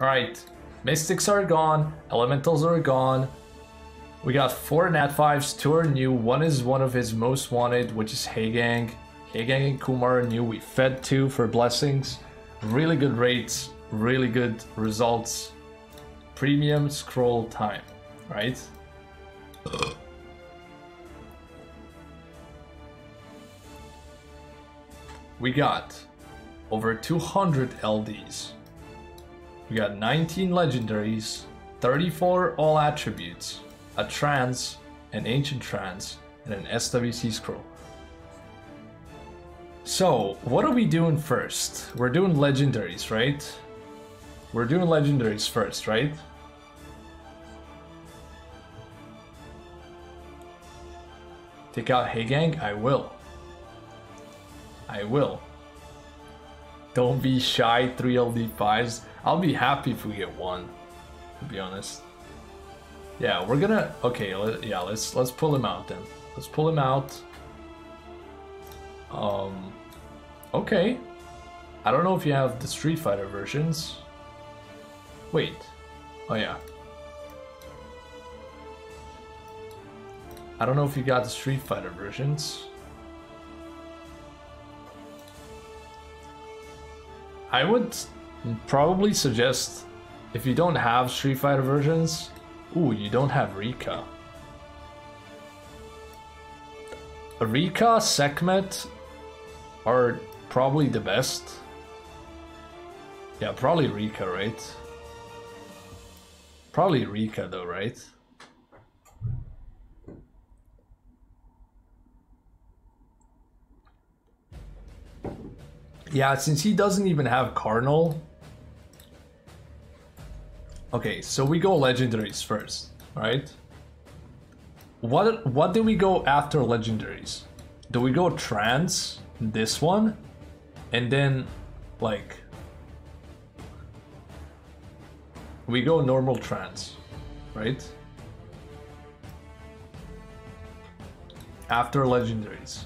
Alright. Mystics are gone. Elementals are gone. We got four Nat 5s, two are new. One is one of his most wanted, which is Heigang. Heigang and Kumar are new. We fed two for blessings. Really good rates, really good results. Premium scroll time, right? We got over 200 LDs. We got 19 legendaries, 34 all attributes, a trance, an ancient trance, and an SWC scroll. So, what are we doing first? We're doing legendaries, right? We're doing legendaries first, right? Take out Hey Gang? I will. I will. Don't be shy, 3 LD5s. I'll be happy if we get one, to be honest. Yeah, we're gonna... Okay, let, yeah, let's let's pull him out then. Let's pull him out. Um, okay. I don't know if you have the Street Fighter versions. Wait. Oh yeah. I don't know if you got the Street Fighter versions. I would probably suggest if you don't have Street Fighter versions, ooh, you don't have Rika. Rika, Sekhmet are probably the best. Yeah, probably Rika, right? Probably Rika though, right? Yeah, since he doesn't even have Cardinal. Okay, so we go legendaries first, right? What what do we go after legendaries? Do we go trance, this one, and then like we go normal trance, right? After legendaries.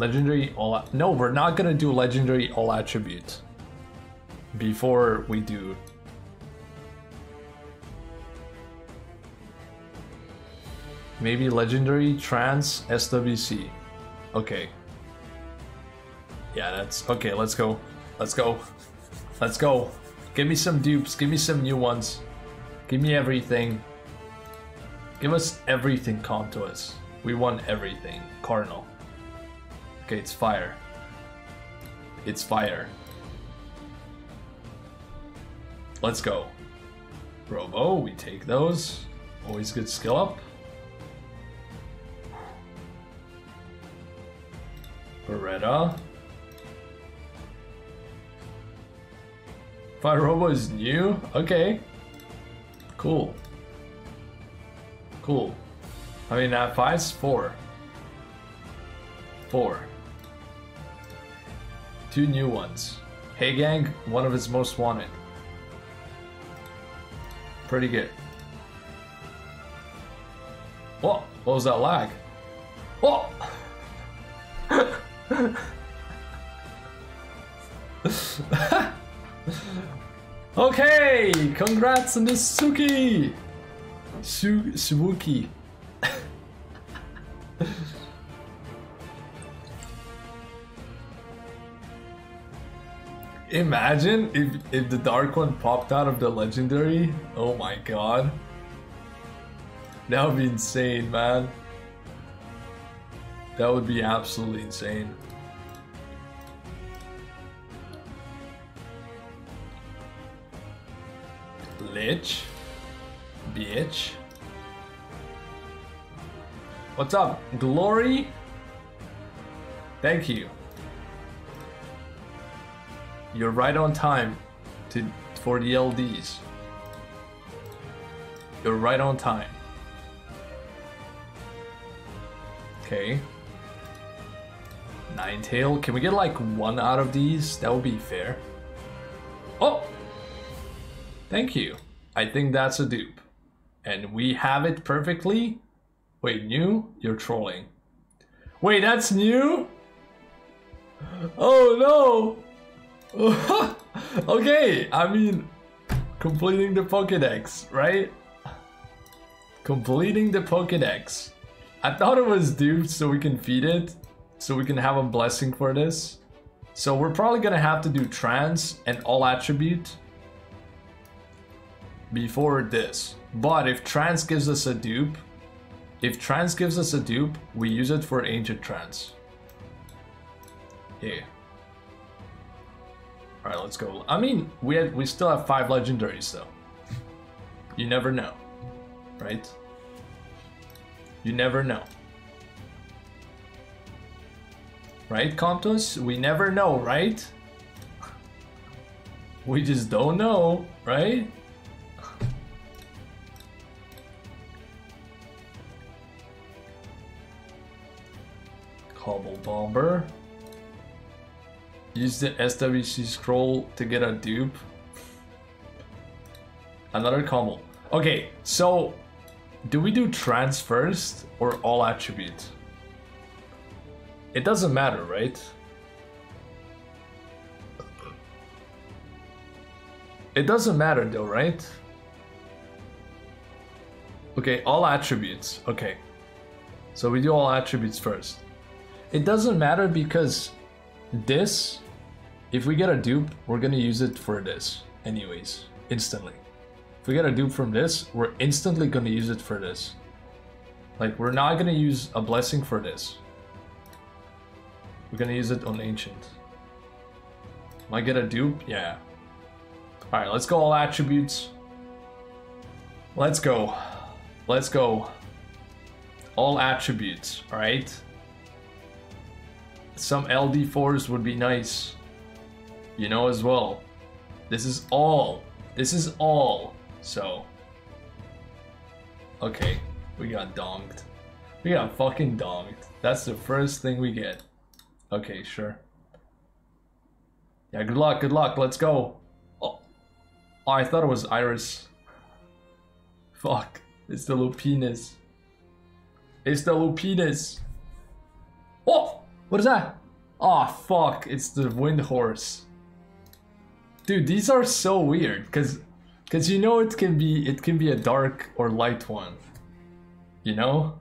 Legendary all... No, we're not gonna do legendary all attributes Before we do... Maybe legendary trans SWC. Okay. Yeah, that's... Okay, let's go. Let's go. Let's go. Give me some dupes. Give me some new ones. Give me everything. Give us everything come to us. We want everything. Cardinal. Okay, it's fire. It's fire. Let's go. Robo, we take those. Always good skill up. Beretta. Fire Robo is new? Okay. Cool. Cool. I mean, at five's four. Four. Two new ones. Hey Gang, one of his most wanted. Pretty good. What? What was that lag? What? okay, congrats on this Suki! Su Subuki. Imagine if, if the dark one popped out of the legendary. Oh my god. That would be insane, man. That would be absolutely insane. Lich. Bitch. What's up? Glory? Thank you. You're right on time to for the LDs. You're right on time. Okay. Ninetale. Can we get like one out of these? That would be fair. Oh! Thank you. I think that's a dupe. And we have it perfectly. Wait, new? You're trolling. Wait, that's new? Oh no! okay, I mean, completing the Pokedex, right? Completing the Pokedex. I thought it was duped so we can feed it, so we can have a blessing for this. So we're probably gonna have to do trans and all attribute before this. But if trans gives us a dupe, if trans gives us a dupe, we use it for ancient trans. Yeah. All right, let's go. I mean, we had, we still have five legendaries though. You never know, right? You never know. Right, Com2uS? We never know, right? We just don't know, right? Cobble Bomber. Use the SWC scroll to get a dupe. Another combo. Okay, so do we do trans first or all attribute? It doesn't matter, right? It doesn't matter though, right? Okay, all attributes. Okay. So we do all attributes first. It doesn't matter because this, if we get a dupe, we're gonna use it for this anyways, instantly. If we get a dupe from this, we're instantly gonna use it for this. Like, we're not gonna use a blessing for this. We're gonna use it on Ancient. Might get a dupe? Yeah. Alright, let's go all attributes. Let's go. Let's go. All attributes, alright? Some LD4s would be nice. You know as well. This is all. This is all. So. Okay. We got donked. We got fucking donked. That's the first thing we get. Okay, sure. Yeah, good luck, good luck. Let's go. Oh, oh I thought it was Iris. Fuck. It's the Lupinus. It's the Lupinus. Oh! What is that? Oh, fuck. It's the wind horse. Dude, these are so weird because because you know it can be it can be a dark or light one. You know?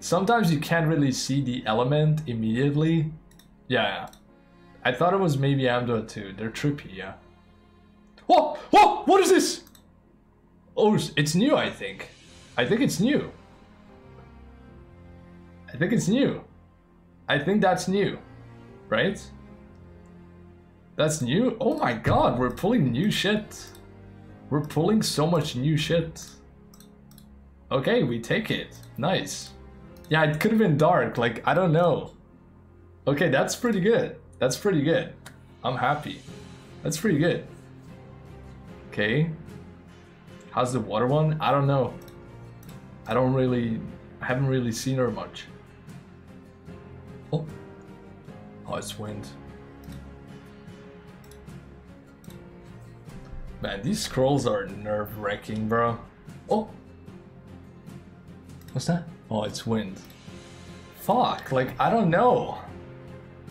Sometimes you can't really see the element immediately. Yeah. I thought it was maybe Amdo too. They're trippy, yeah. Oh! Oh! What is this? Oh, it's new, I think. I think it's new. I think it's new. I think that's new, right? That's new? Oh my god, we're pulling new shit. We're pulling so much new shit. Okay, we take it. Nice. Yeah, it could have been dark, like, I don't know. Okay, that's pretty good. That's pretty good. I'm happy. That's pretty good. Okay. How's the water one? I don't know. I don't really, I haven't really seen her much. Oh. Oh, it's wind. Man, these scrolls are nerve-wracking, bro. Oh! What's that? Oh, it's wind. Fuck, like, I don't know.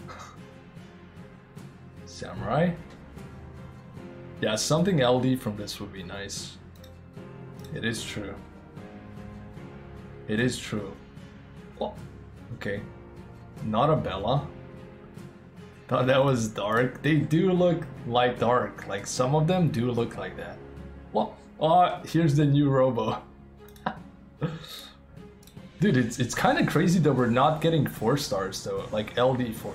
Samurai? Yeah, something LD from this would be nice. It is true. It is true. Oh, okay. Not a Bella. Thought that was dark. They do look like dark. Like some of them do look like that. Well, Oh, here's the new Robo. Dude, it's it's kind of crazy that we're not getting four stars though, like LD four.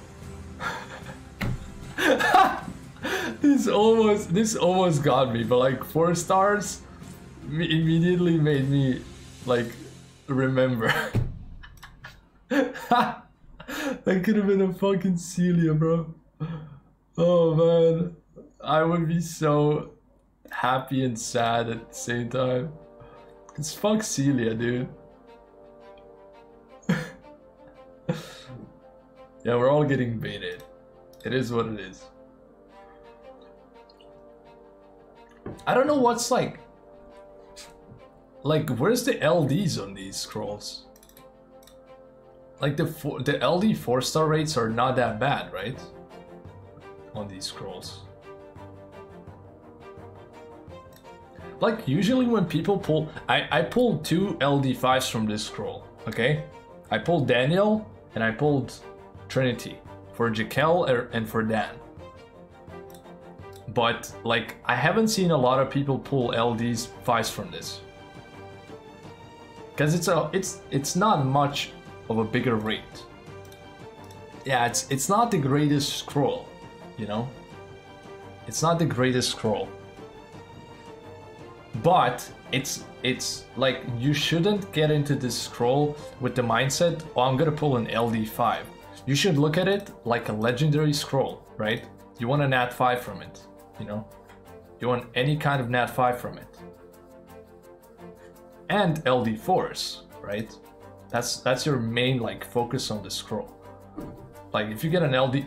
this almost this almost got me, but like four stars immediately made me like remember. that could have been a fucking Celia, bro. Oh man, I would be so happy and sad at the same time. Cause fuck Celia, dude. yeah, we're all getting baited. It is what it is. I don't know what's like. Like, where's the LDs on these scrolls? Like the four, the LD four star rates are not that bad, right? On these scrolls. Like usually when people pull, I I pulled two LD fives from this scroll. Okay, I pulled Daniel and I pulled Trinity for Jaquel er, and for Dan. But like I haven't seen a lot of people pull LDs fives from this. Cause it's a it's it's not much of a bigger rate. Yeah, it's it's not the greatest scroll, you know? It's not the greatest scroll. But it's it's like you shouldn't get into this scroll with the mindset, oh I'm gonna pull an LD5. You should look at it like a legendary scroll, right? You want a nat 5 from it, you know? You want any kind of nat 5 from it. And LD4s, right? That's that's your main like focus on the scroll. Like if you get an LD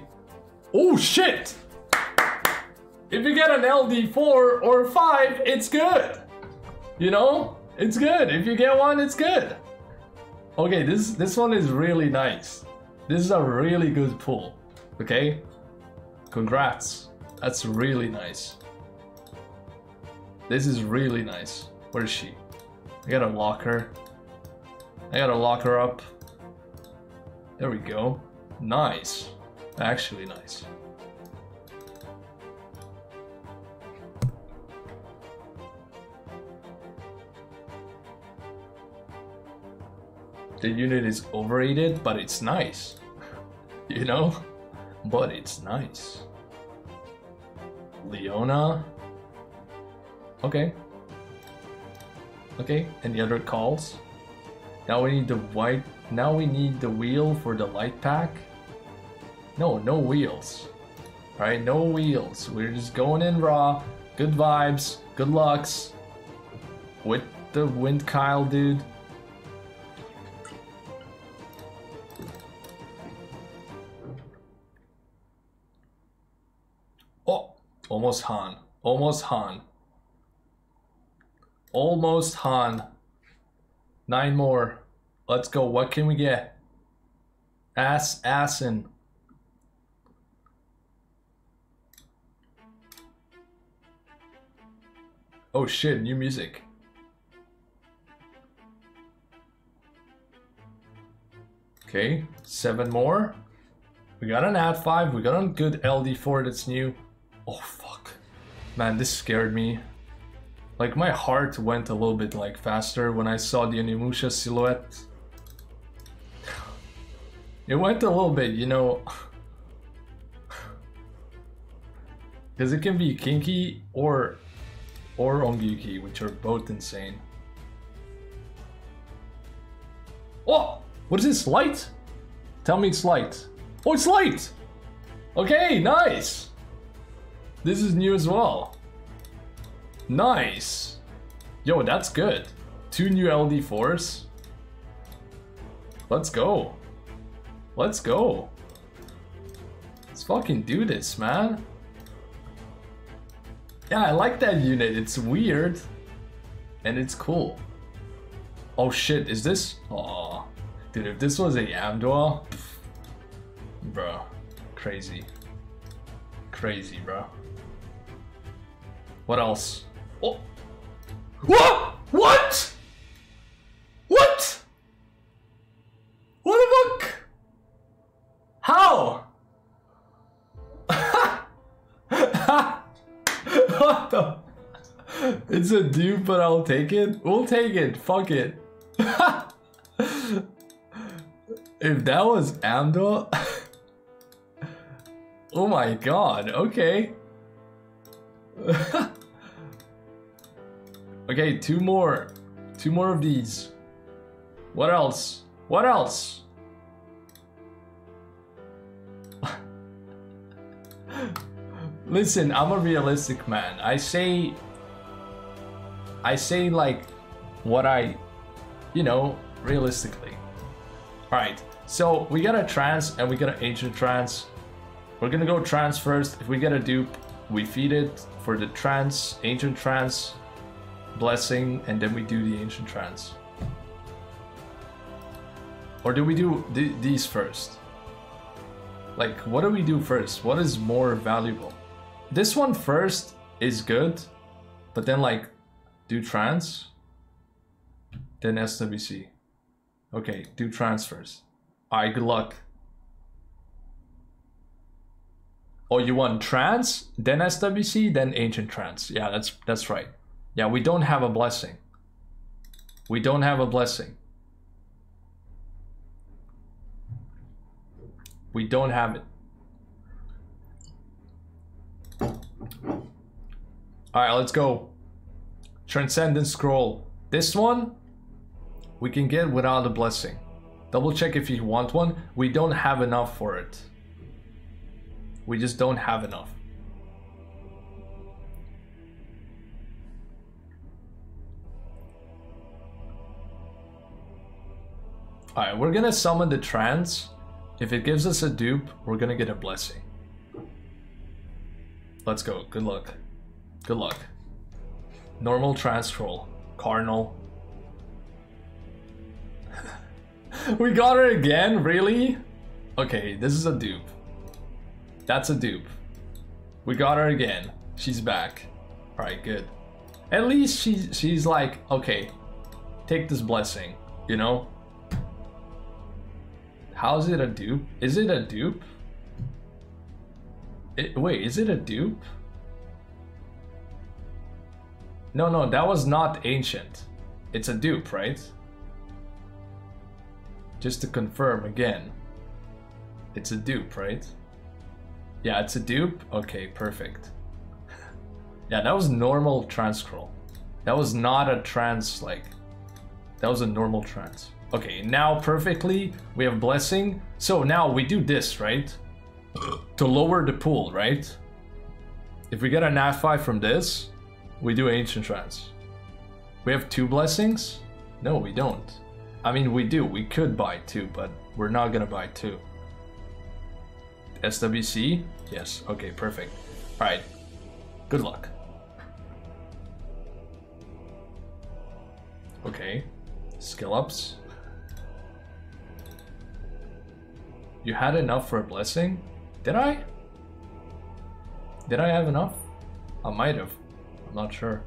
Oh shit! If you get an LD4 or 5, it's good. You know? It's good. If you get one, it's good. Okay, this this one is really nice. This is a really good pull. Okay? Congrats. That's really nice. This is really nice. Where is she? I gotta lock her. I gotta lock her up. There we go. Nice. Actually nice. The unit is overrated, but it's nice. You know? But it's nice. Leona. Okay. Okay, any other calls? Now we need the white. Now we need the wheel for the light pack. No, no wheels. Alright, no wheels. We're just going in raw. Good vibes. Good lucks. With the wind Kyle dude. Oh, almost Han. Almost Han. Almost Han. Nine more. Let's go. What can we get? Ass assin. Oh shit, new music. Okay, seven more. We got an ad 5, we got a good LD4 that's new. Oh fuck. Man, this scared me. Like my heart went a little bit like faster when I saw the Onimusha silhouette. It went a little bit, you know. Because it can be Kinky or or Ongyuki, which are both insane. Oh! What is this? Light? Tell me it's light. Oh, it's light! Okay, nice! This is new as well. Nice. Yo, that's good. Two new LD4s. Let's go. Let's go. Let's fucking do this, man. Yeah, I like that unit. It's weird. And it's cool. Oh shit, is this? Oh, dude, if this was a Yamdua, bro, crazy. Crazy, bro. What else? Oh. What? What? What? What the fuck? How? what the? It's a dupe, but I'll take it. We'll take it. Fuck it. if that was Amdor. oh my god. Okay. Okay, two more. Two more of these. What else? What else? Listen, I'm a realistic man. I say I say like what I you know, realistically. Alright, so we got a trance and we got an ancient trance. We're gonna go trance first. If we get a dupe, we feed it for the trance, ancient trance, blessing, and then we do the ancient trance. Or do we do th these first? Like, what do we do first? What is more valuable? This one first is good, but then like, do trance, then SWC. Okay, do transfers. Alright, good luck. Oh, you want trance, then SWC, then ancient trance. Yeah, that's that's right. Yeah, we don't have a blessing. We don't have a blessing. We don't have it. Alright, let's go. Transcendent Scroll. This one, we can get without a blessing. Double check if you want one. We don't have enough for it. We just don't have enough. Alright, we're gonna summon the trance. If it gives us a dupe, we're gonna get a blessing. Let's go. Good luck. Good luck. Normal trance troll. Cardinal. we got her again? Really? Okay, this is a dupe. That's a dupe. We got her again. She's back. Alright, good. At least she, she's like, okay, take this blessing, you know? How is it a dupe? Is it a dupe? It, wait, is it a dupe? No, no, that was not ancient. It's a dupe, right? Just to confirm again. It's a dupe, right? Yeah, it's a dupe? Okay, perfect. yeah, that was normal trans scroll. That was not a trans, like... That was a normal trans. Okay, now perfectly, we have blessing. So now we do this, right? to lower the pool, right? If we get a nat 5 from this, we do ancient trance. We have two blessings? No, we don't. I mean, we do. We could buy two, but we're not gonna buy two. SWC? Yes. Okay, perfect. Alright. Good luck. Okay. Skill ups. You had enough for a blessing? Did I? Did I have enough? I might have. I'm not sure.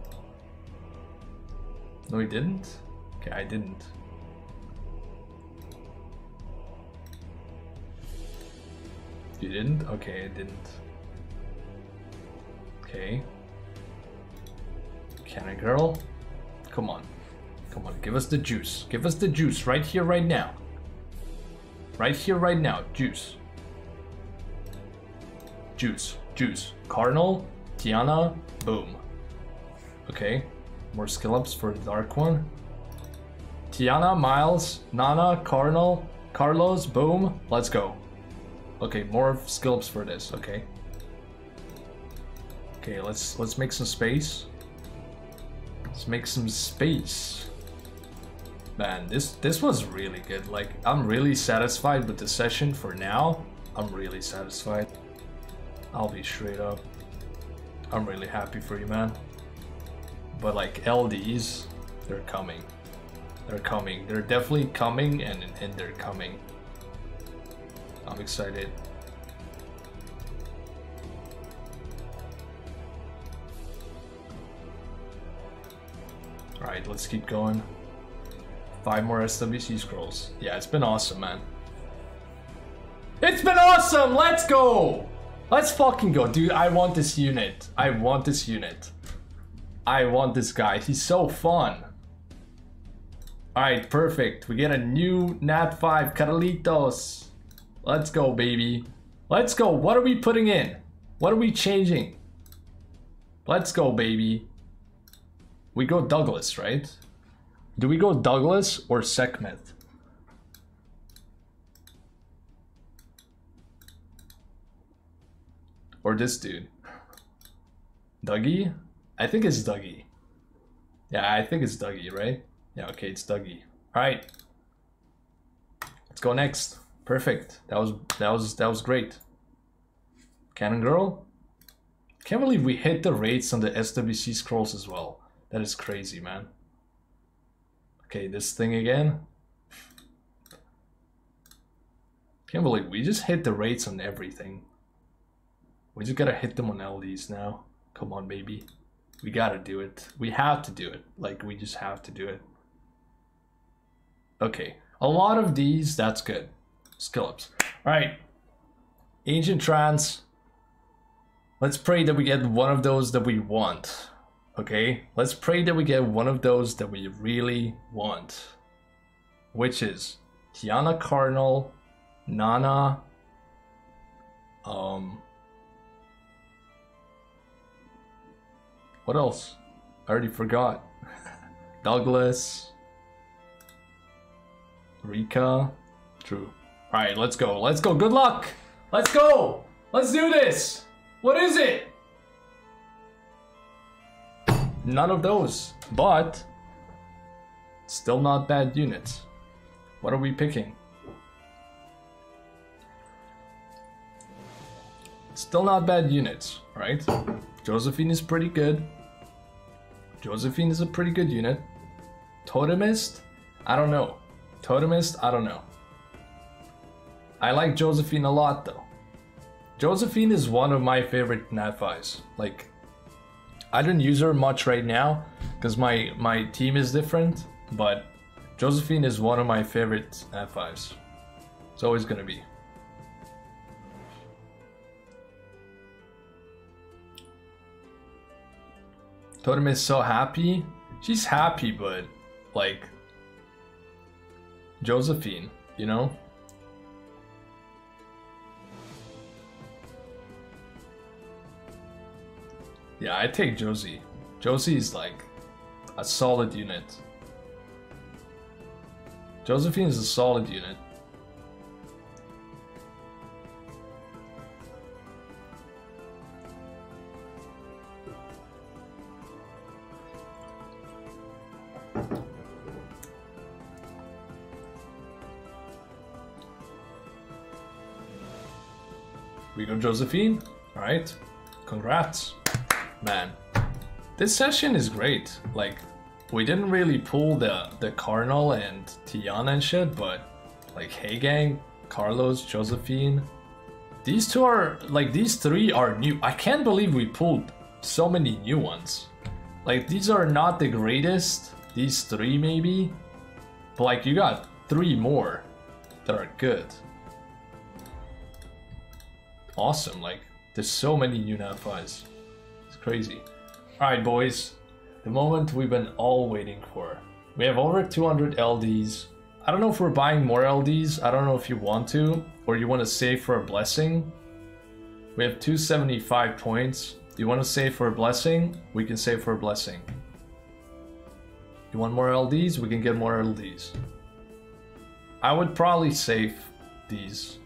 No, he didn't? Okay, I didn't. You didn't? Okay, I didn't. Okay. Can I, girl? Come on. Come on, give us the juice. Give us the juice right here, right now. Right here, right now. Juice. Juice. Juice. Cardinal. Tiana. Boom. Okay. More skill ups for the dark one. Tiana, Miles, Nana, Cardinal, Carlos, boom. Let's go. Okay, more skill ups for this, okay. Okay, let's let's make some space. Let's make some space. Man, this this was really good. Like, I'm really satisfied with the session for now. I'm really satisfied. I'll be straight up. I'm really happy for you, man. But like LDs, they're coming. They're coming. They're definitely coming and, and they're coming. I'm excited. Alright, let's keep going. Five more SWC scrolls. Yeah, it's been awesome, man. It's been awesome! Let's go! Let's fucking go. Dude, I want this unit. I want this unit. I want this guy. He's so fun. Alright, perfect. We get a new Nat 5 Carlitos. Let's go, baby. Let's go. What are we putting in? What are we changing? Let's go, baby. We go Douglas, right? Do we go Douglas or Sekhmet? Or this dude? Dougie? I think it's Dougie. Yeah, I think it's Dougie, right? Yeah, okay, it's Dougie. Alright. Let's go next. Perfect. That was that was that was great. Cannon Girl? Can't believe we hit the rates on the SWC scrolls as well. That is crazy, man. Okay, this thing again. Can't believe we just hit the rates on everything. We just gotta hit them on LDs now. Come on, baby. We gotta do it. We have to do it. Like, we just have to do it. Okay. A lot of these, that's good. Skill ups. Alright. Ancient Trance. Let's pray that we get one of those that we want. Okay? Let's pray that we get one of those that we really want. Which is Tiana Cardinal Nana. Um. What else? I already forgot. Douglas. Rika. True. Alright, let's go. Let's go. Good luck. Let's go. Let's do this. What is it? None of those. But still not bad units. What are we picking? Still not bad units, right? Josephine is pretty good. Josephine is a pretty good unit. Totemist? I don't know. Totemist? I don't know. I like Josephine a lot though. Josephine is one of my favorite Nat5s. Like, I don't use her much right now because my, my team is different, but Josephine is one of my favorite Nat5s. It's always gonna be. Totem is so happy. She's happy, but like Josephine, you know? Yeah, I take Josie. Josie is like a solid unit. Josephine is a solid unit. We go Josephine. Alright. Congrats. Man. This session is great. Like, we didn't really pull the, the Cardinal and Tiana and shit, but like Hey Gang, Carlos, Josephine. These two are, like, these three are new. I can't believe we pulled so many new ones. Like, these are not the greatest. These three, maybe. But, like, you got three more that are good awesome. Like, there's so many new Nat5s. Crazy. Alright, boys. The moment we've been all waiting for. We have over 200 LDs. I don't know if we're buying more LDs. I don't know if you want to, or you want to save for a blessing. We have 275 points. Do you want to save for a blessing? We can save for a blessing. You want more LDs? We can get more LDs. I would probably save these,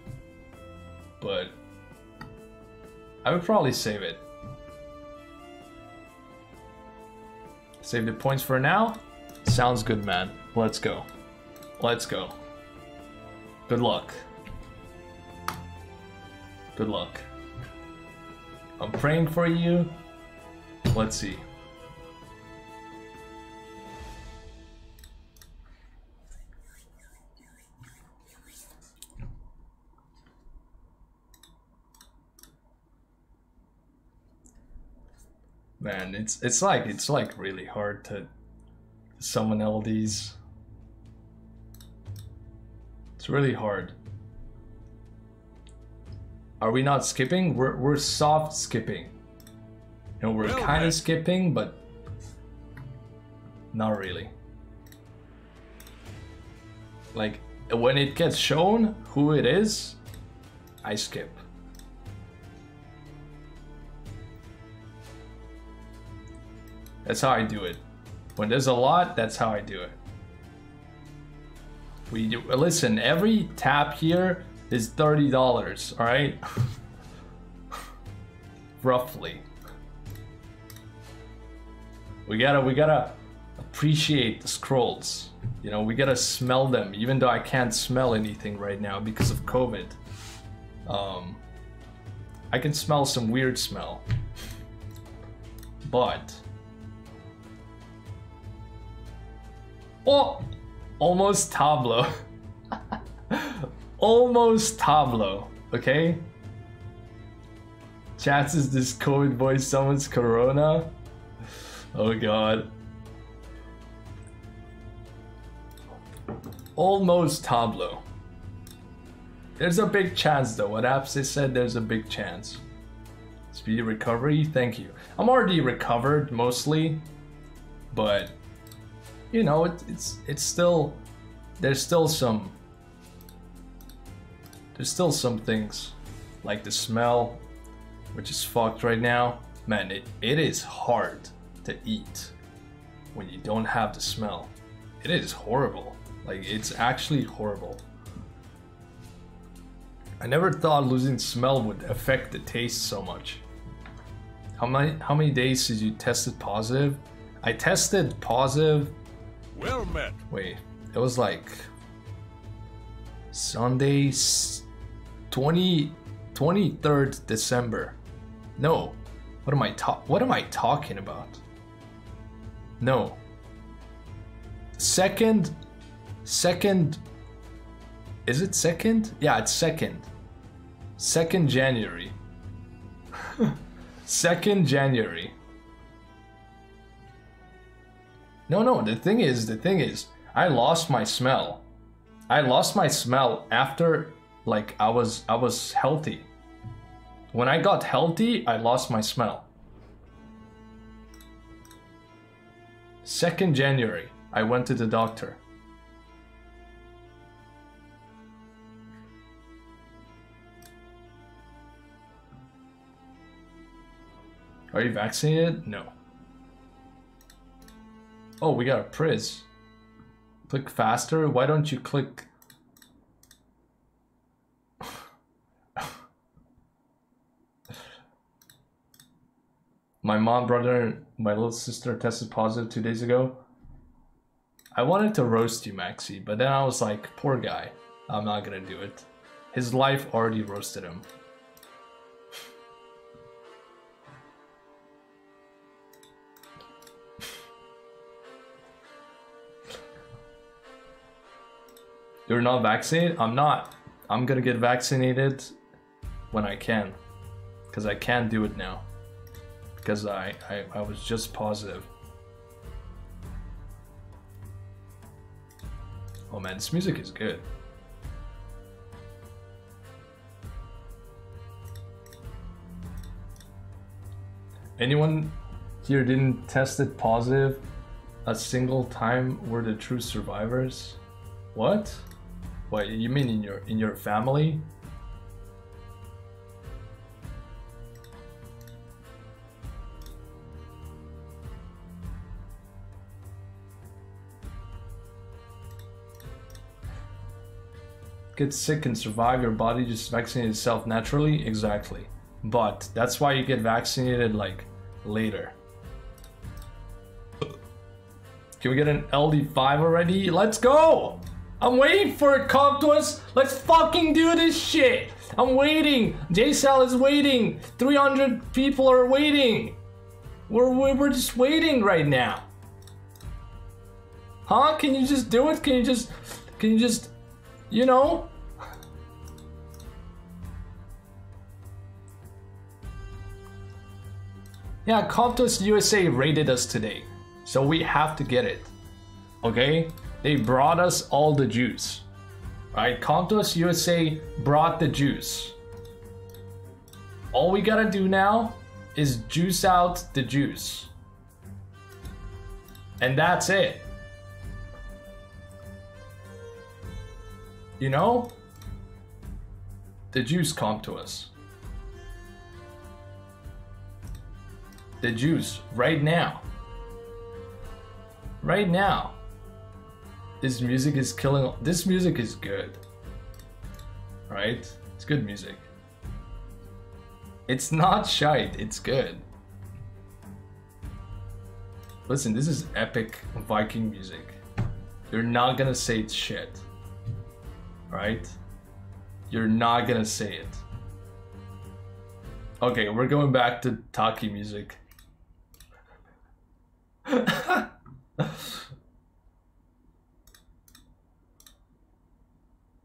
but I would probably save it. Save the points for now. Sounds good, man. Let's go. Let's go. Good luck. Good luck. I'm praying for you. Let's see. Man, it's it's like it's like really hard to summon LDs. It's really hard. Are we not skipping? We're we're soft skipping. You know, we're well, kind of skipping, but not really. Like when it gets shown who it is, I skip. That's how I do it. When there's a lot, that's how I do it. We do, listen, every tap here is $30, all right? Roughly. We gotta, we gotta appreciate the scrolls. You know, we gotta smell them, even though I can't smell anything right now because of COVID. Um, I can smell some weird smell. But Oh, almost Tablo. almost Tablo, okay? Chances this COVID voice summons Corona. Oh god. Almost Tablo. There's a big chance though. What Apps said there's a big chance. Speedy recovery, thank you. I'm already recovered mostly, but you know it, it's it's still there's still some there's still some things like the smell, which is fucked right now. Man, it, it is hard to eat when you don't have the smell. It is horrible. Like it's actually horrible. I never thought losing smell would affect the taste so much. How many how many days did you tested positive? I tested positive. Well met. Wait, it was like Sunday 20 23rd December. No. What am I talk what am I talking about? No. Second second is it second? Yeah, it's second. 2nd January. 2nd January. No, no, the thing is, the thing is, I lost my smell. I lost my smell after like I was I was healthy. When I got healthy, I lost my smell. 2nd January, I went to the doctor. Are you vaccinated? No. Oh, we got a priz. Click faster? Why don't you click... my mom, brother, my little sister tested positive two days ago. I wanted to roast you, Maxi, but then I was like, poor guy. I'm not gonna do it. His life already roasted him. You're not vaccinated? I'm not. I'm gonna get vaccinated when I can. Because I can't do it now. Because I, I, I was just positive. Oh man, this music is good. Anyone here didn't test it positive a single time were the true survivors? What? What you mean in your in your family? Get sick and survive, your body just vaccinates itself naturally? Exactly. But that's why you get vaccinated like later. Can we get an LD5 already? Let's go! I'm waiting for it, Com2uS. Let's fucking do this shit. I'm waiting. JSal is waiting. 300 people are waiting. We're, we're just waiting right now. Huh? Can you just do it? Can you just, can you just, you know? Yeah, Com2uS USA rated us today. So we have to get it. Okay? They brought us all the juice. Right? Com2uS USA brought the juice. All we gotta do now is juice out the juice. And that's it. You know? The juice come to us. The juice right now. Right now. This music is killing. This music is good. Right? It's good music. It's not shite, it's good. Listen, this is epic Viking music. You're not gonna say it's shit. Right? You're not gonna say it. Okay, we're going back to Taki music.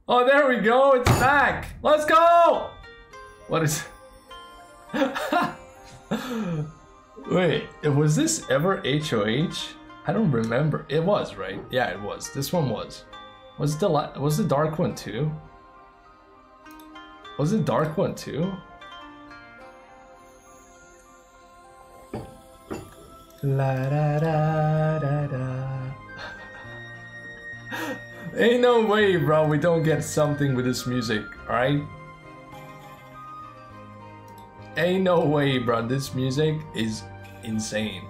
Oh, there we go. It's back. Let's go. What is... Wait, was this ever HOH? I don't remember. It was, right? Yeah, it was. This one was. Was the was the dark one too? Was the dark one too? La da da da da. Ain't no way, bro. We don't get something with this music, alright? Ain't no way, bro. This music is insane.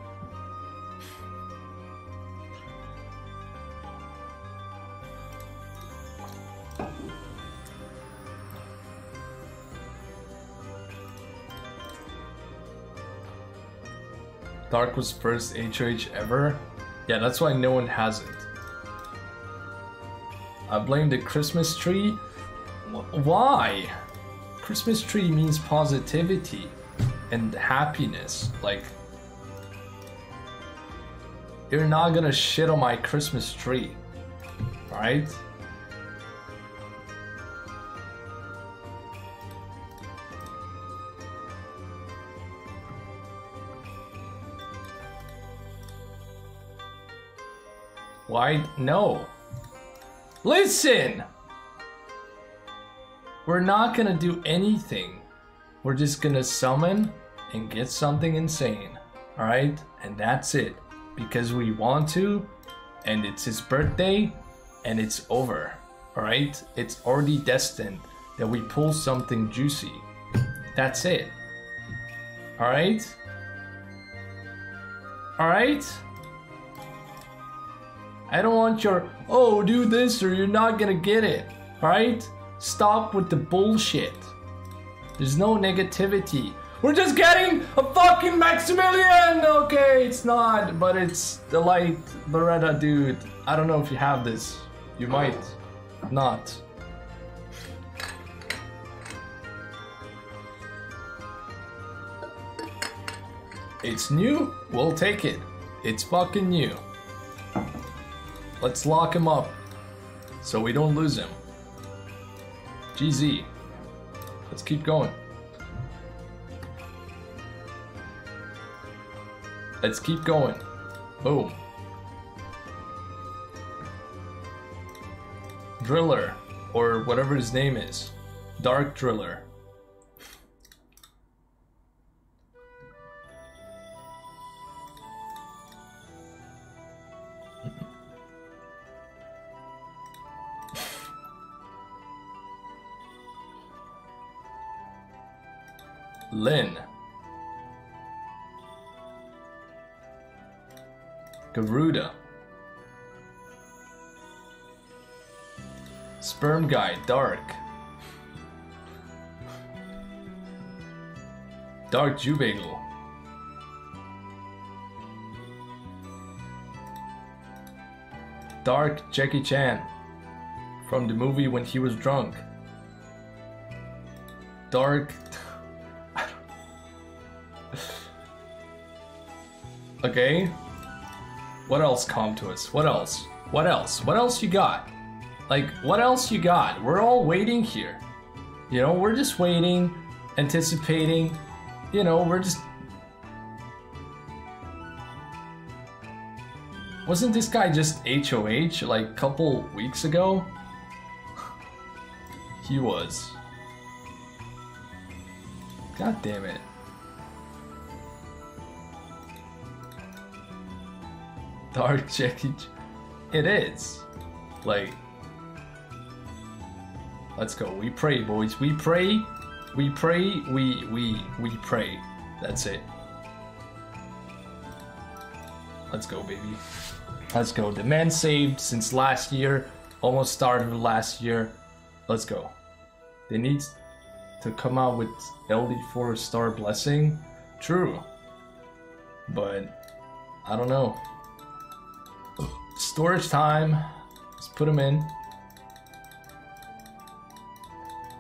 Dark was first HOH ever? Yeah, that's why no one has it. I blame the Christmas tree? Why? Christmas tree means positivity and happiness. Like, you're not gonna shit on my Christmas tree, right? Why? No. Listen! We're not gonna do anything. We're just gonna summon and get something insane. Alright? And that's it. Because we want to, and it's his birthday, and it's over. Alright? It's already destined that we pull something juicy. That's it. Alright? Alright? I don't want your, oh, do this or you're not gonna get it. Alright? Stop with the bullshit. There's no negativity. We're just getting a fucking Maximilian! Okay, it's not, but it's the light Beretta dude. I don't know if you have this. You might not. It's new? We'll take it. It's fucking new. Let's lock him up so we don't lose him. GZ. Let's keep going. Let's keep going. Boom. Driller, or whatever his name is. Dark Driller. Lynn. Garuda. Sperm Guy, Dark. Dark Jubagel. Dark Jackie Chan. From the movie When He Was Drunk. Dark Okay. What else Com2uS? What else? What else? What else you got? Like, what else you got? We're all waiting here. You know, we're just waiting, anticipating. You know, we're just. Wasn't this guy just HOH like a couple weeks ago? he was. God damn it. Dark Jackie. It is. Like, let's go. We pray, boys. We pray. We pray. We we we pray. That's it. Let's go, baby. Let's go. The man saved since last year. Almost started last year. Let's go. They need to come out with LD4 star blessing. True. But I don't know. Storage time. Let's put them in.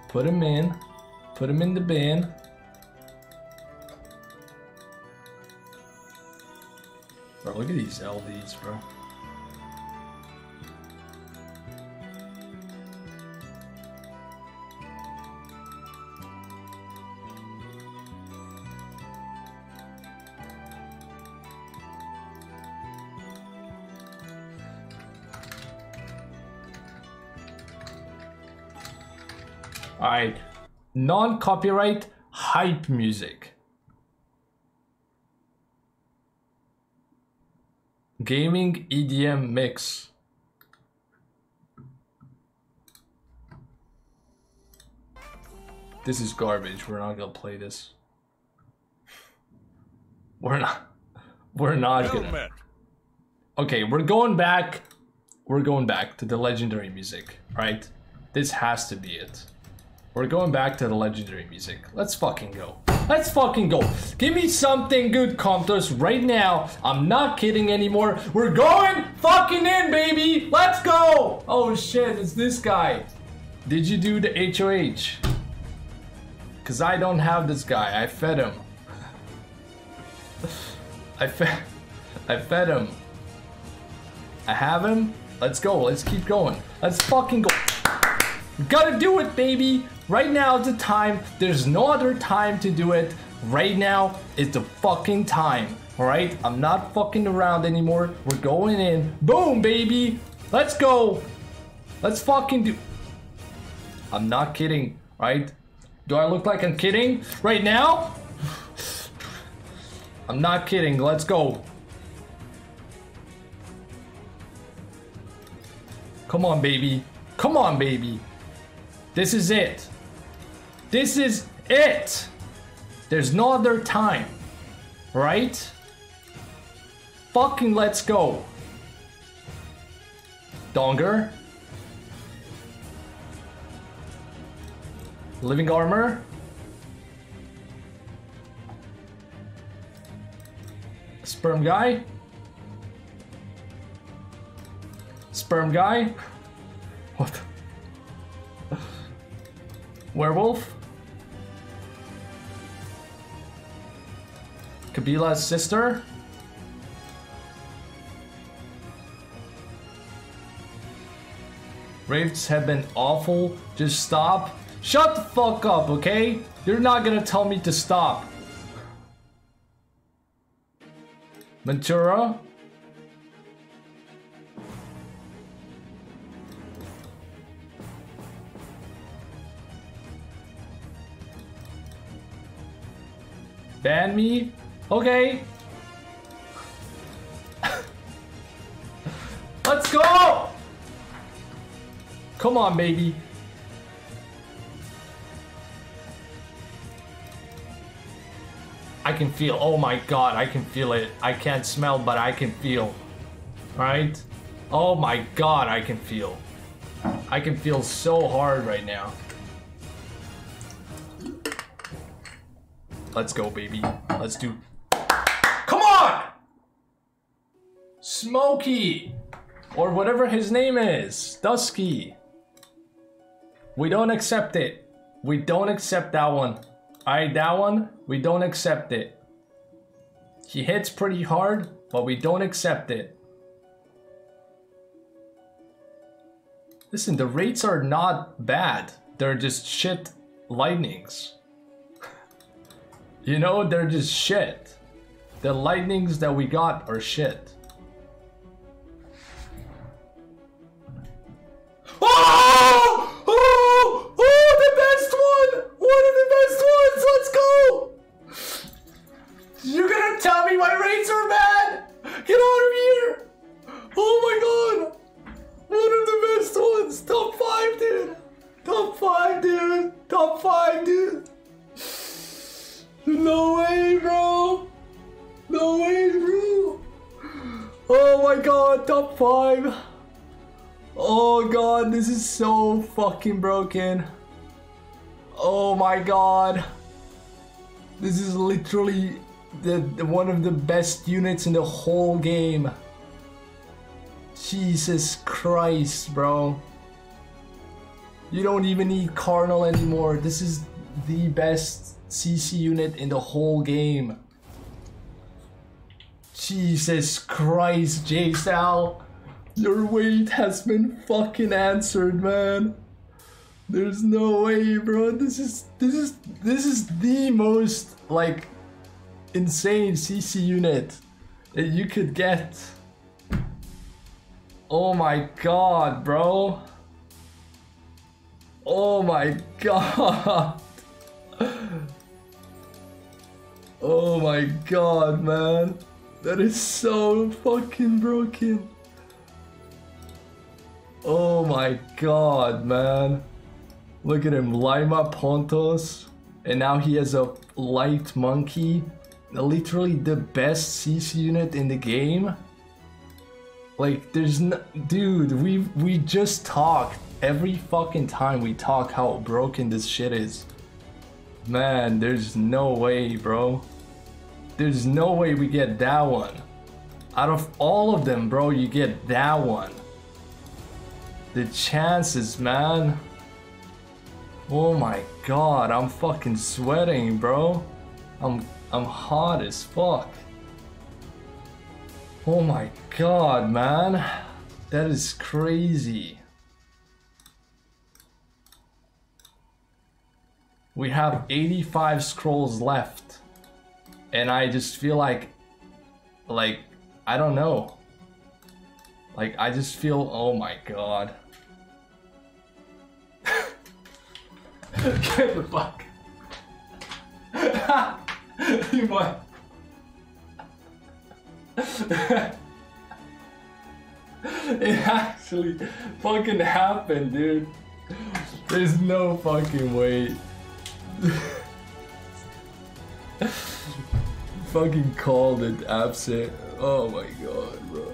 Put them in. Put them in the bin. Bro, look at these LDs, bro. Non-copyright hype music. Gaming EDM mix. This is garbage. We're not gonna play this. We're not. We're not gonna. Okay, we're going back. We're going back to the legendary music, right? This has to be it. We're going back to the legendary music. Let's fucking go. Let's fucking go. Give me something good, Com2uS, right now. I'm not kidding anymore. We're going fucking in, baby. Let's go. Oh shit, it's this guy. Did you do the HOH? Cause I don't have this guy. I fed him. I fed I fed him. I have him. Let's go. Let's keep going. Let's fucking go. Gotta do it, baby. Right now is the time. There's no other time to do it. Right now is the fucking time. Alright? I'm not fucking around anymore. We're going in. Boom, baby. Let's go. Let's fucking do. I'm not kidding, right? Do I look like I'm kidding right now? I'm not kidding. Let's go. Come on, baby. Come on, baby. This is it. This is it. There's no other time. Right? Fucking let's go. Donger. Living armor. Sperm guy. Sperm guy. What? Werewolf. Kabila's sister. Raves have been awful. Just stop. Shut the fuck up, okay? You're not gonna tell me to stop. Ventura. Ban me? Okay. Let's go! Come on, baby. I can feel, oh my god, I can feel it. I can't smell, but I can feel. Right? Oh my god, I can feel. I can feel so hard right now. Let's go, baby. Let's do... Come on! Smokey! Or whatever his name is. Dusky. We don't accept it. We don't accept that one. Alright, that one, we don't accept it. He hits pretty hard, but we don't accept it. Listen, the rates are not bad. They're just shit lightnings. you know, they're just shit. The lightnings that we got are shit. Fucking broken. Oh my god. This is literally the, the, one of the best units in the whole game. Jesus Christ, bro. You don't even need Cardinal anymore. This is the best CC unit in the whole game. Jesus Christ, J-Sal. Your wait has been fucking answered, man. There's no way, bro. This is this is this is the most like insane CC unit that you could get. Oh my god, bro. Oh my god. Oh my god, man. That is so fucking broken. Oh my god, man. Look at him, Lima Pontos. And now he has a light monkey. Literally the best CC unit in the game. Like, there's no- Dude, we we just talked. Every fucking time we talk how broken this shit is. Man, there's no way, bro. There's no way we get that one. Out of all of them, bro, you get that one. The chances, man. Oh my god, I'm fucking sweating, bro. I'm I'm hot as fuck. Oh my god, man. That is crazy. We have 85 scrolls left. And I just feel like like I don't know. Like I just feel oh my god. Get the fuck. you what? it actually fucking happened, dude. There's no fucking way. fucking called it absent. Oh my god, bro.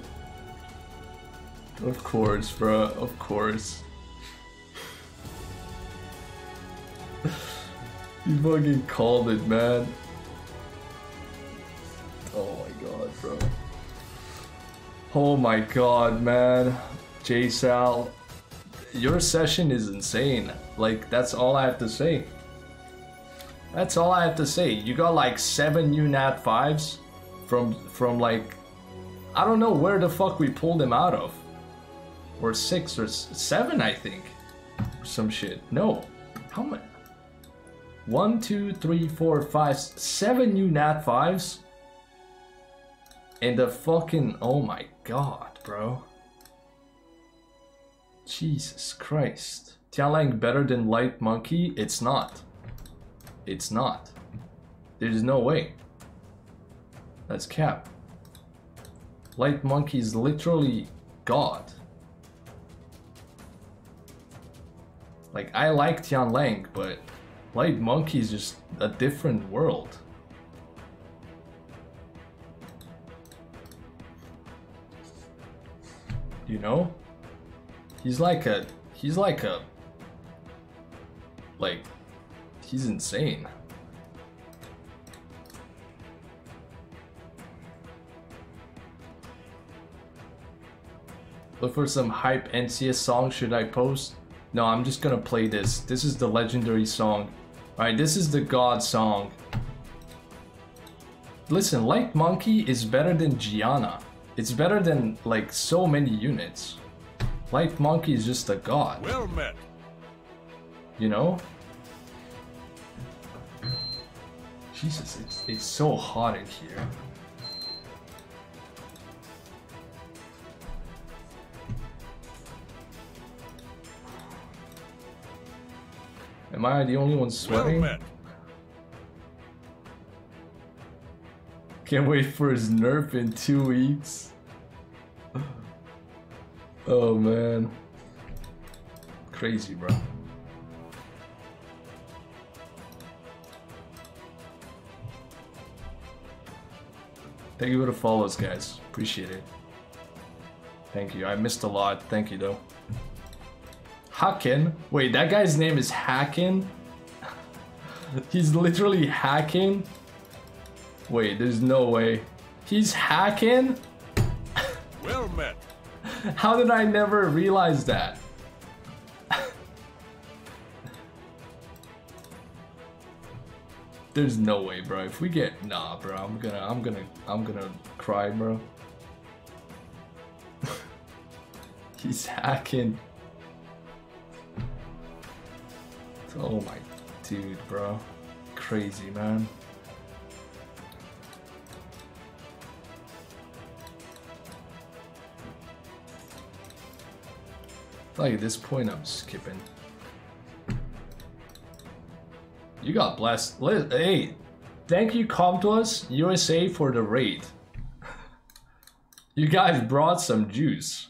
Of course, bro. Of course. You fucking called it, man. Oh my god, bro. Oh my god, man. J Sal, your session is insane. Like, that's all I have to say. That's all I have to say. You got like seven new Nat 5s from, from like, I don't know where the fuck we pulled them out of. Or six or seven, I think. Some shit. No. How many? One, two, three, four, five, seven new Nat 5s. And the fucking. Oh my god, bro. Jesus Christ. Tianlang better than Light Monkey? It's not. It's not. There's no way. That's cap. Light Monkey is literally God. Like, I like Tianlang, but Light Monkey is just a different world. You know? He's like a. He's like a. Like. He's insane. Look for some hype NCS song should I post? No, I'm just gonna play this. This is the legendary song. Alright, this is the god song. Listen, Light Monkey is better than Gianna. It's better than like so many units. Light Monkey is just a god, Well met. you know? Jesus, it's, it's so hot in here. Am I the only one sweating? met. Can't wait for his nerf in two weeks. Oh man. Crazy, bro. Thank you for the follows, guys. Appreciate it. Thank you. I missed a lot. Thank you, though. Hacken? Wait, that guy's name is Hacken? He's literally hacking? Wait, there's no way. He's hacking? Well met. How did I never realize that? There's no way, bro. If we get nah, bro, I'm gonna, I'm gonna, I'm gonna cry, bro. He's hacking. Oh my dude, bro. Crazy, man. Like at this point, I'm skipping. You got blessed. Hey, thank you, Com2uS, USA, for the raid. You guys brought some juice.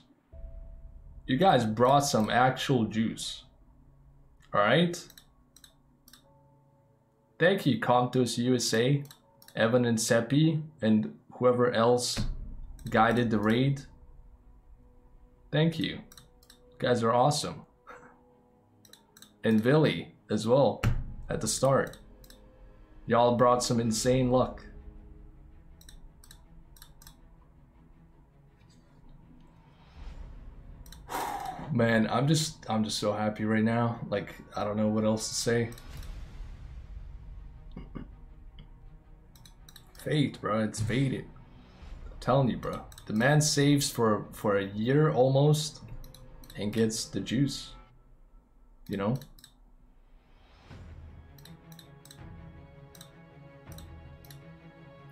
You guys brought some actual juice. Alright? Thank you, Com2uS USA, Evan and Seppi, and whoever else guided the raid. Thank you. You guys are awesome. And Billy as well at the start. Y'all brought some insane luck. Man, I'm just I'm just so happy right now. Like I don't know what else to say. Fate, bro. It's fated. I'm telling you, bro. The man saves for for a year almost and gets the juice. You know?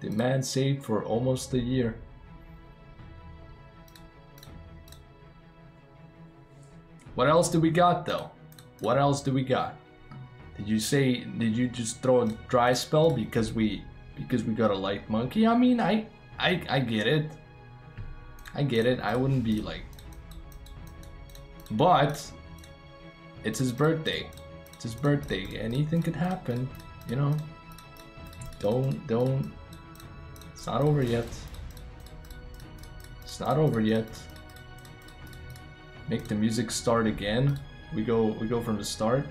The man saved for almost a year. What else do we got though? What else do we got? Did you say did you just throw a dry spell because we because we got a light monkey? I mean I I I get it. I get it. I wouldn't be like But it's his birthday. It's his birthday. Anything could happen, you know. Don't don't it's not over yet. It's not over yet. Make the music start again. We go we go from the start.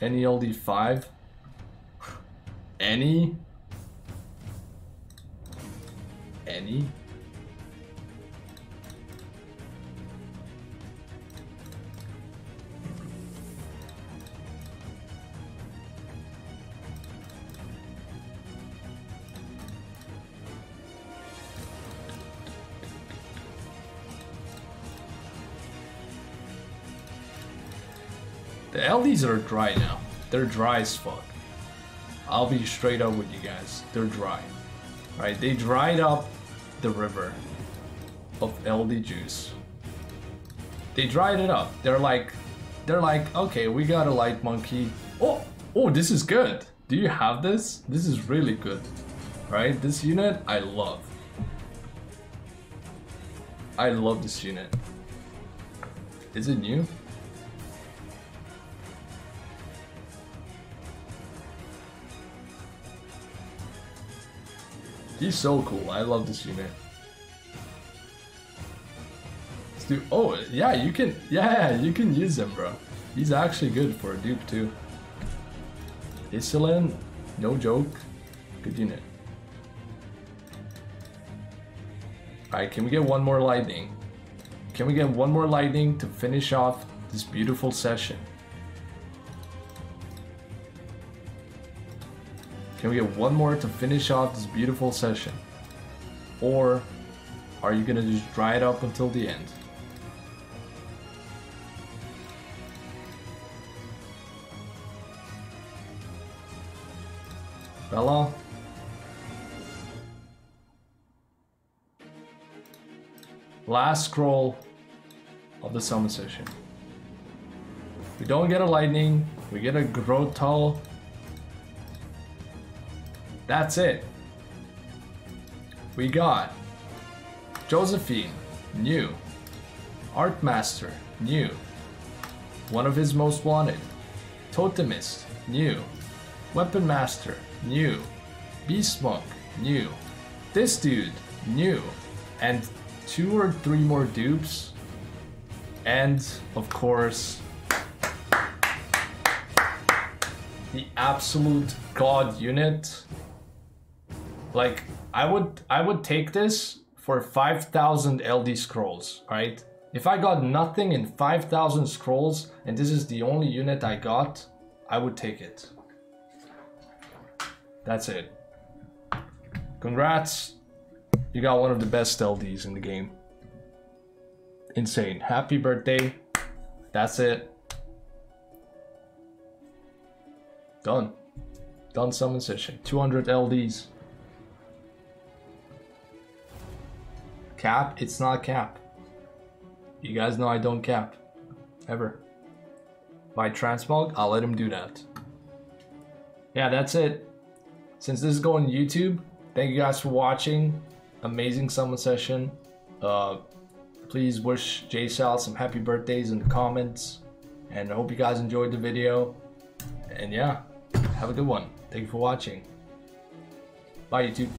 Any LD five? Any? Any? The LDs are dry now. They're dry as fuck. I'll be straight up with you guys. They're dry. Right? They dried up the river of LD juice. They dried it up. They're like, they're like, okay, we got a light monkey. Oh, oh, this is good. Do you have this? This is really good. Right? This unit, I love. I love this unit. Is it new? He's so cool. I love this unit. Let's do. Oh yeah, you can. Yeah, you can use him, bro. He's actually good for a dupe too. Isilin, no joke. Good unit. Alright, can we get one more lightning? Can we get one more lightning to finish off this beautiful session? Can we get one more to finish off this beautiful session? Or are you gonna just dry it up until the end? Bella? Last scroll of the summon session. We don't get a lightning, we get a Grotal that's it. We got Josephine, new. Art Master, new. One of his most wanted. Totemist, new. Weapon Master, new. Beast Monk, new. This dude, new. And two or three more dupes. And, of course, the absolute god unit like I would I would take this for 5000 LD scrolls, right? If I got nothing in 5000 scrolls and this is the only unit I got, I would take it. That's it. Congrats. You got one of the best LDs in the game. Insane. Happy birthday. That's it. Done. Done summon session. 200 LDs. Cap? It's not cap. You guys know I don't cap. Ever. my transmog, I'll let him do that. Yeah, that's it. Since this is going to YouTube, thank you guys for watching. Amazing summon session. Uh, please wish J Sal some happy birthdays in the comments. And I hope you guys enjoyed the video. And yeah, have a good one. Thank you for watching. Bye, YouTube.